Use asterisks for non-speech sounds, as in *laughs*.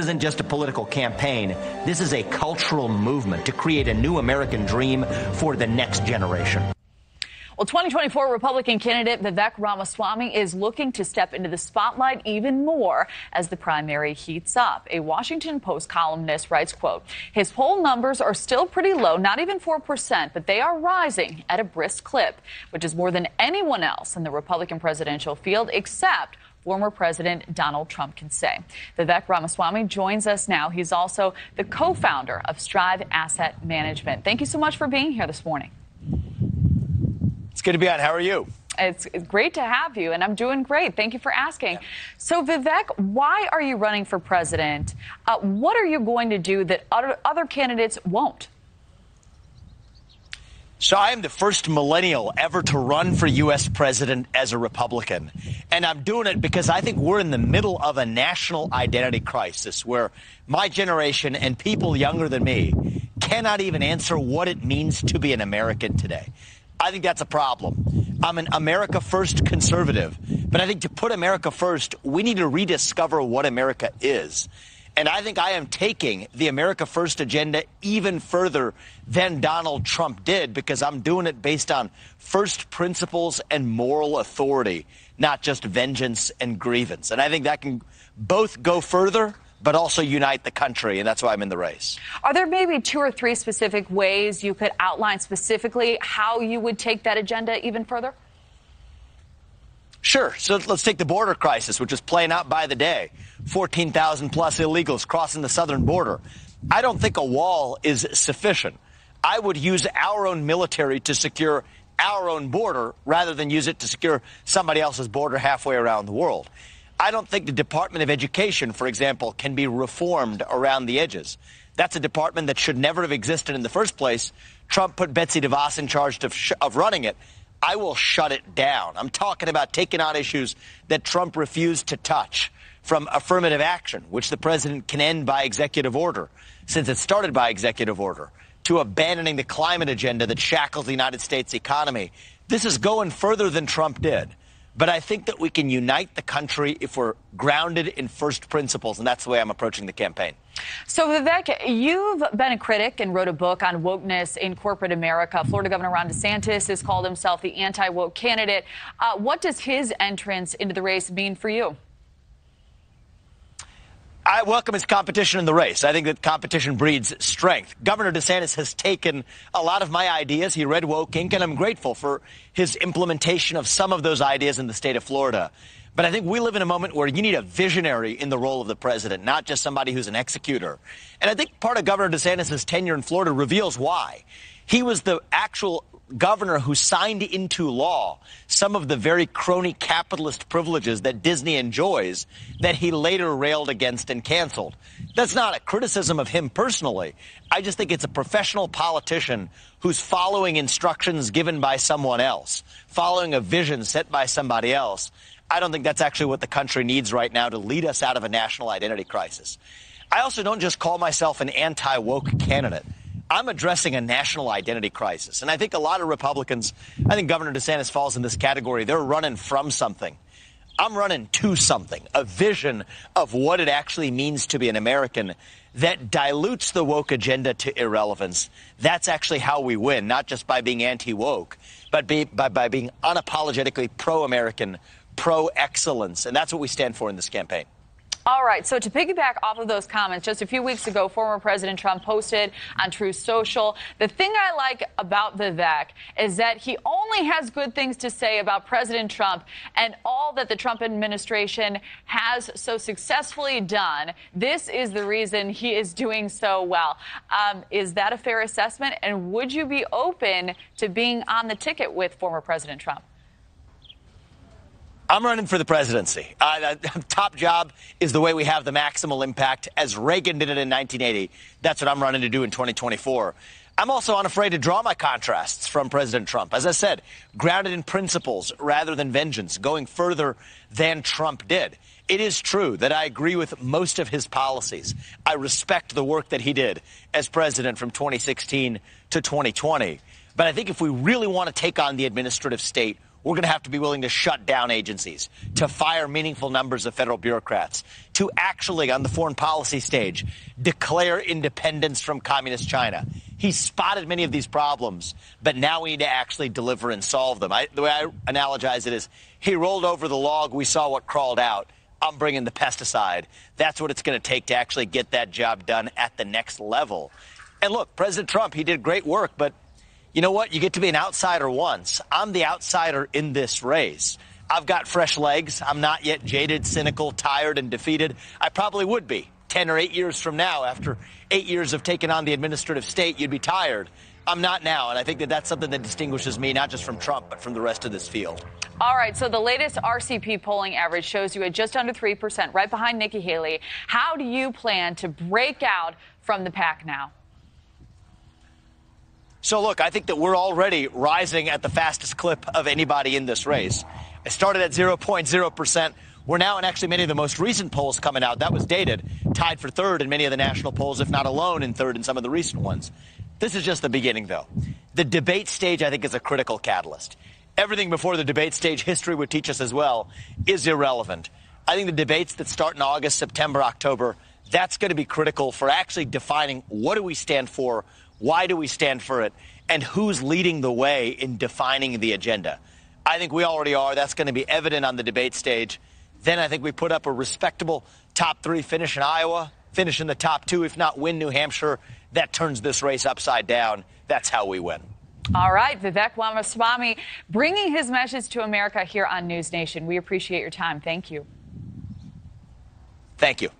isn't just a political campaign. This is a cultural movement to create a new American dream for the next generation. Well, 2024 Republican candidate Vivek Ramaswamy is looking to step into the spotlight even more as the primary heats up. A Washington Post columnist writes, quote, his poll numbers are still pretty low, not even 4%, but they are rising at a brisk clip, which is more than anyone else in the Republican presidential field except former President Donald Trump can say. Vivek Ramaswamy joins us now. He's also the co-founder of Strive Asset Management. Thank you so much for being here this morning. It's good to be on. How are you? It's great to have you, and I'm doing great. Thank you for asking. So, Vivek, why are you running for president? Uh, what are you going to do that other, other candidates won't? So, I am the first millennial ever to run for U.S. president as a Republican. And I'm doing it because I think we're in the middle of a national identity crisis where my generation and people younger than me cannot even answer what it means to be an American today. I think that's a problem. I'm an America First conservative, but I think to put America first, we need to rediscover what America is. And I think I am taking the America First agenda even further than Donald Trump did because I'm doing it based on first principles and moral authority, not just vengeance and grievance. And I think that can both go further but also unite the country, and that's why I'm in the race. Are there maybe two or three specific ways you could outline specifically how you would take that agenda even further? Sure. So let's take the border crisis, which is playing out by the day. 14,000 plus illegals crossing the southern border. I don't think a wall is sufficient. I would use our own military to secure our own border rather than use it to secure somebody else's border halfway around the world. I don't think the Department of Education, for example, can be reformed around the edges. That's a department that should never have existed in the first place. Trump put Betsy DeVos in charge of, of running it. I will shut it down. I'm talking about taking on issues that Trump refused to touch, from affirmative action, which the president can end by executive order, since it started by executive order, to abandoning the climate agenda that shackles the United States economy. This is going further than Trump did. But I think that we can unite the country if we're grounded in first principles, and that's the way I'm approaching the campaign. So, Vivek, you've been a critic and wrote a book on wokeness in corporate America. Florida Governor Ron DeSantis has called himself the anti woke candidate. Uh, what does his entrance into the race mean for you? I welcome his competition in the race. I think that competition breeds strength. Governor DeSantis has taken a lot of my ideas. He read Woke Inc., and I'm grateful for his implementation of some of those ideas in the state of Florida. But I think we live in a moment where you need a visionary in the role of the president, not just somebody who's an executor. And I think part of Governor DeSantis' tenure in Florida reveals why. He was the actual governor who signed into law some of the very crony capitalist privileges that Disney enjoys that he later railed against and canceled. That's not a criticism of him personally. I just think it's a professional politician who's following instructions given by someone else, following a vision set by somebody else. I don't think that's actually what the country needs right now to lead us out of a national identity crisis. I also don't just call myself an anti woke candidate. I'm addressing a national identity crisis. And I think a lot of Republicans, I think Governor DeSantis falls in this category. They're running from something. I'm running to something, a vision of what it actually means to be an American that dilutes the woke agenda to irrelevance. That's actually how we win, not just by being anti woke, but be, by, by being unapologetically pro American, pro excellence. And that's what we stand for in this campaign. All right. So to piggyback off of those comments, just a few weeks ago, former President Trump posted on Truth Social, the thing I like about Vivek is that he only has good things to say about President Trump and all that the Trump administration has so successfully done. This is the reason he is doing so well. Um, is that a fair assessment? And would you be open to being on the ticket with former President Trump? I'm running for the presidency. Uh, *laughs* top job is the way we have the maximal impact, as Reagan did it in 1980. That's what I'm running to do in 2024. I'm also unafraid to draw my contrasts from President Trump. As I said, grounded in principles rather than vengeance, going further than Trump did. It is true that I agree with most of his policies. I respect the work that he did as president from 2016 to 2020. But I think if we really want to take on the administrative state, we're going to have to be willing to shut down agencies, to fire meaningful numbers of federal bureaucrats, to actually, on the foreign policy stage, declare independence from communist China. He spotted many of these problems, but now we need to actually deliver and solve them. I, the way I analogize it is he rolled over the log, we saw what crawled out. I'm bringing the pesticide. That's what it's going to take to actually get that job done at the next level. And look, President Trump, he did great work, but you know what? You get to be an outsider once. I'm the outsider in this race. I've got fresh legs. I'm not yet jaded, cynical, tired, and defeated. I probably would be 10 or 8 years from now. After eight years of taking on the administrative state, you'd be tired. I'm not now, and I think that that's something that distinguishes me not just from Trump, but from the rest of this field. All right, so the latest RCP polling average shows you at just under 3%, right behind Nikki Haley. How do you plan to break out from the pack now? So, look, I think that we're already rising at the fastest clip of anybody in this race. I started at 0.0%. We're now in actually many of the most recent polls coming out. That was dated, tied for third in many of the national polls, if not alone in third in some of the recent ones. This is just the beginning, though. The debate stage, I think, is a critical catalyst. Everything before the debate stage, history would teach us as well, is irrelevant. I think the debates that start in August, September, October, that's going to be critical for actually defining what do we stand for, why do we stand for it? And who's leading the way in defining the agenda? I think we already are. That's going to be evident on the debate stage. Then I think we put up a respectable top three finish in Iowa, finish in the top two, if not win New Hampshire. That turns this race upside down. That's how we win. All right, Vivek Ramaswamy bringing his message to America here on News Nation. We appreciate your time. Thank you. Thank you.